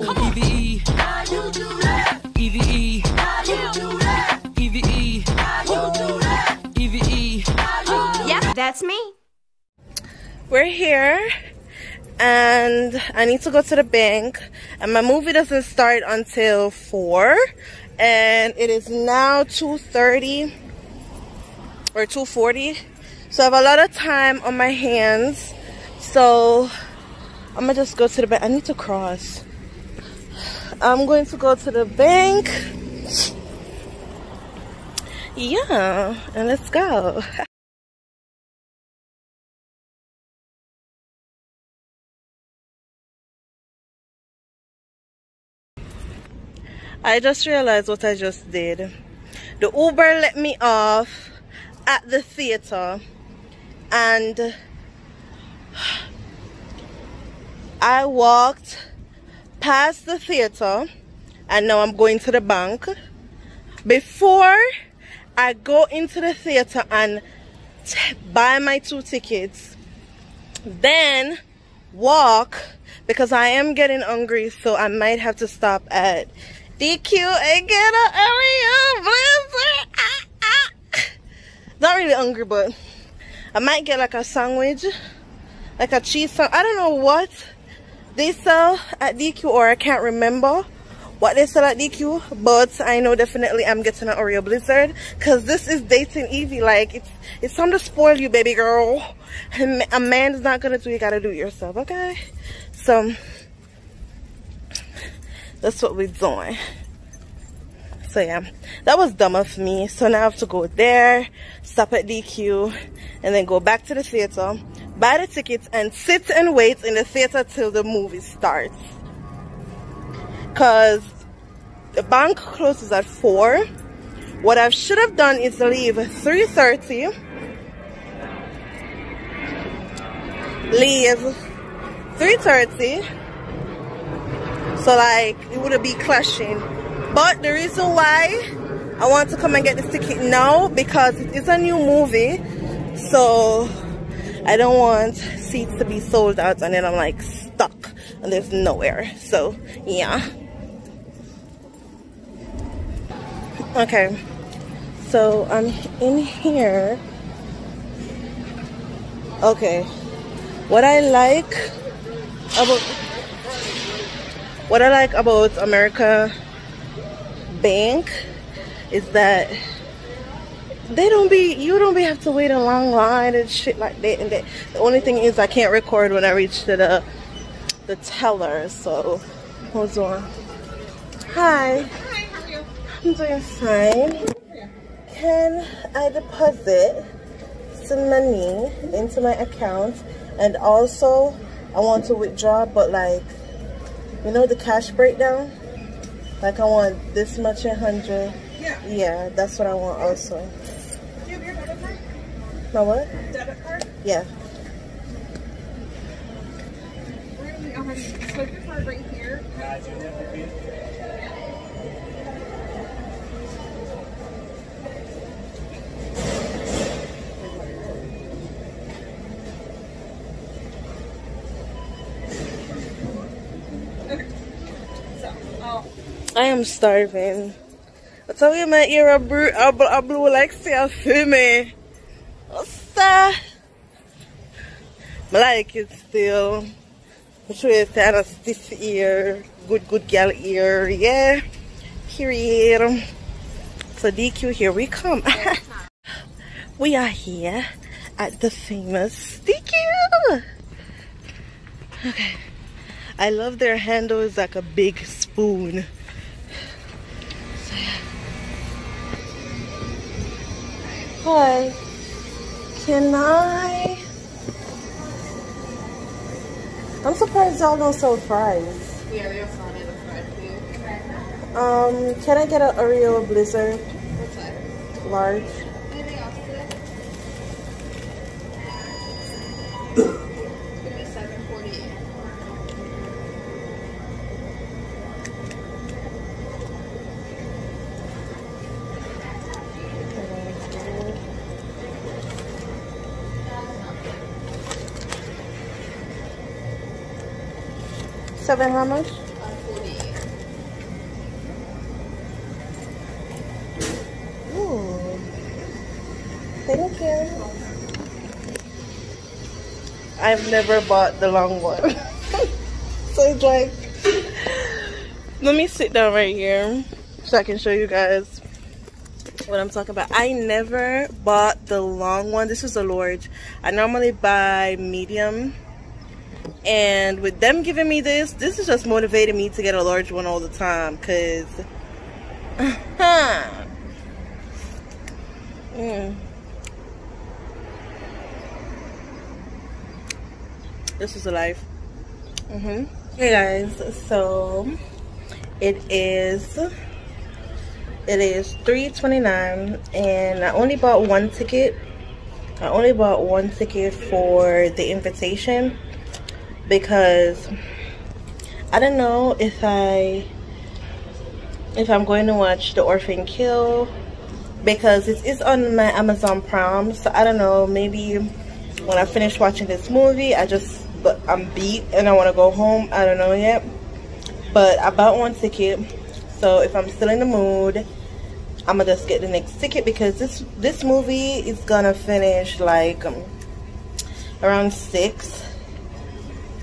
EVE. EVE. EVE. EVE. Yep, that's me. We're here and I need to go to the bank and my movie doesn't start until 4 and it is now 2.30 or 2.40 so I have a lot of time on my hands so I'm gonna just go to the bank I need to cross I'm going to go to the bank yeah and let's go I just realized what I just did. The Uber let me off at the theater and I walked past the theater and now I'm going to the bank. Before I go into the theater and buy my two tickets, then walk because I am getting hungry so I might have to stop at DQ and get an Oreo blizzard. Not really hungry, but I might get like a sandwich, like a cheese sandwich. I don't know what they sell at DQ or I can't remember what they sell at DQ, but I know definitely I'm getting an Oreo Blizzard because this is dating Evie. Like it's it's time to spoil you, baby girl. And a man is not gonna do. You gotta do it yourself, okay? So that's what we're doing so yeah that was dumb of me so now i have to go there stop at dq and then go back to the theater buy the tickets and sit and wait in the theater till the movie starts. Because the bank closes at 4 what i should have done is leave 3.30 leave 3.30 so like it wouldn't be clashing. But the reason why I want to come and get this ticket now because it is a new movie so I don't want seats to be sold out and then I'm like stuck and there's nowhere. So yeah. Okay. So I'm in here. Okay. What I like about what I like about America Bank is that they don't be you don't be have to wait a long line and shit like that. And that the only thing is I can't record when I reach to the the teller. So hold on. Hi. Hi, how are you? I'm doing fine. Can I deposit some money into my account? And also I want to withdraw but like you know the cash breakdown? Like I want this much in hundred. Yeah. yeah that's what I want also Do you have your debit card? My what? Debit card? yeah. We're gonna be already swipe your card right here. Oh, I am starving. I tell you my ear a blue, a blue, a blue like say a fumé what's uh, I like it still. I'm sure it's kind of stiff ear. Good good gal ear. Yeah. Period so DQ here we come. We are here at the famous DQ okay. I love their handle. Is like a big spoon. So, yeah. Hi can I? I'm surprised y'all don't sell fries. Yeah, they have some in the fried um can I get an Oreo Blizzard What's that? large seven how much? Thank you. I've never bought the long one. so it's like, let me sit down right here so I can show you guys what I'm talking about. I never bought the long one. This is a large. I normally buy medium and with them giving me this, this is just motivating me to get a large one all the time. Because, mm. this is a life. Mm -hmm. Hey guys, so it is it is 3.29 and I only bought one ticket. I only bought one ticket for the invitation because I don't know if I if I'm going to watch The Orphan Kill because it is on my Amazon Prime so I don't know maybe when I finish watching this movie I just but I'm beat and I want to go home I don't know yet. But I bought one ticket so if I'm still in the mood I'm gonna just get the next ticket because this this movie is gonna finish like um, around six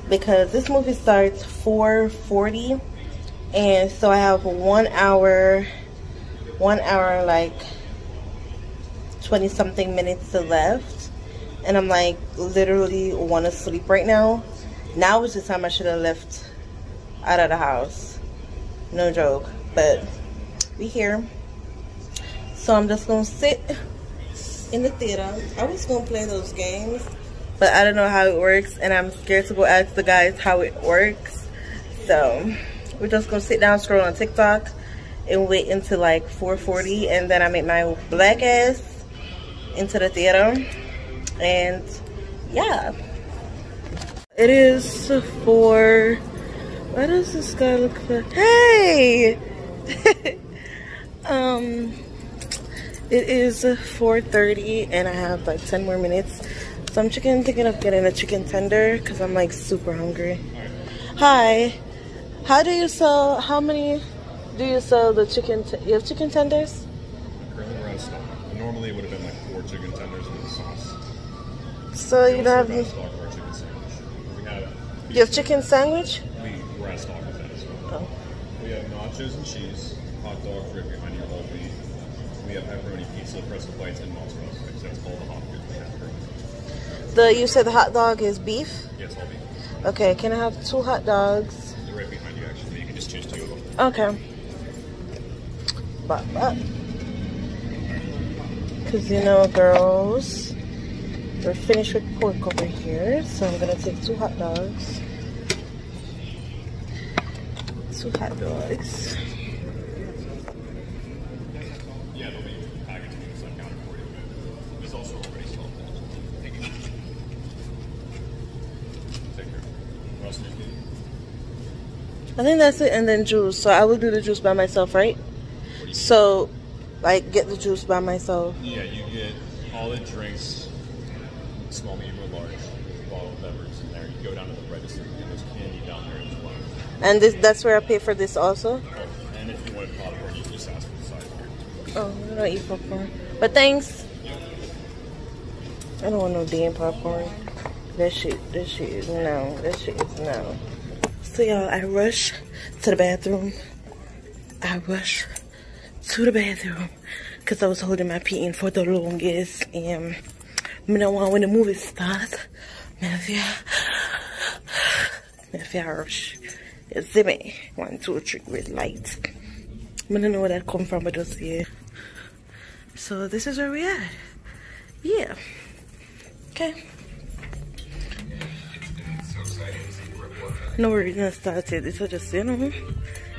because this movie starts 4:40 and so I have one hour one hour like 20 something minutes to left and I'm like literally want to sleep right now. Now is the time I should have left out of the house. No joke but we here. So I'm just gonna sit in the theater. I was gonna play those games, but I don't know how it works and I'm scared to go ask the guys how it works. So we're just gonna sit down, scroll on TikTok and wait until like 4.40 and then I make my black ass into the theater and yeah. It is for, why does this guy look like, hey! um, it is 4.30 and I have like 10 more minutes. So I'm chicken thinking of getting a chicken tender because I'm like super hungry. Hi. How do you sell, how many do you sell the chicken, you have chicken tenders? Currently we're out of stock. Normally it would have been like four chicken tenders with sauce. So you don't have, stock for our chicken sandwich. We have, you have chicken sandwich? we, we're out of stock with that as well. Oh. We have nachos and cheese, hot dog right behind your whole beef. We have pepperoni pizza, pretzel bites, and mozzarella sticks. That's all the hot food we have currently. The, you said the hot dog is beef? Yes, all beef. Okay, can I have two hot dogs? They're right behind you actually. You can just choose two of them. Okay. Because, you know, girls, we're finished with pork over here. So I'm going to take two hot dogs. Two hot dogs. Yeah, they'll be packaged in the counter for you. There's also already sold. Thank you. Take care. What else do you need? I think that's it. And then juice. So I will do the juice by myself, right? So, like, get the juice by myself. Yeah, you get all the drinks, small, medium, or large, bottle of beverage in there. You go down to the register and there's candy down there as well. And this that's where I pay for this also? Oh, and if you want popcorn, you can just ask for the size. Oh, I don't eat popcorn. But thanks. I don't want no damn popcorn. That shit, that shit is no. That shit is no. So y'all, I rush to the bathroom. I rush to the bathroom because I was holding my pee in for the longest. And don't want when the movie starts. Maybe maybe I rush. See me? One, two, three, red light. I don't know where that come from, but just yeah. So this is where we at. Yeah. Okay. No, we're gonna start it. This is just, you know,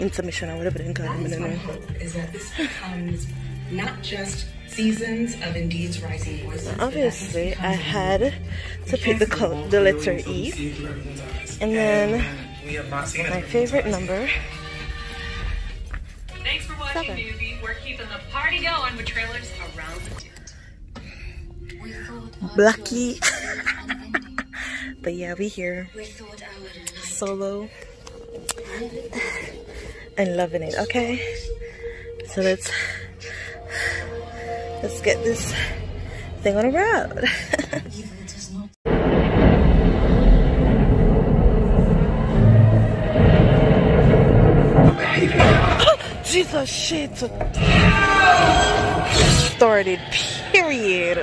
intermission or whatever they call it. I my hope is that this becomes not just seasons of Indeed's rising voices. but Obviously, I had to pick the col- the letter E, and then my favorite number. Thanks for watching, Seven. newbie. We're keeping the party going with trailers around the tent. Blacky. but yeah, we here solo and loving it, okay? So let's, let's get this thing on the road. Jesus shit. Started, period.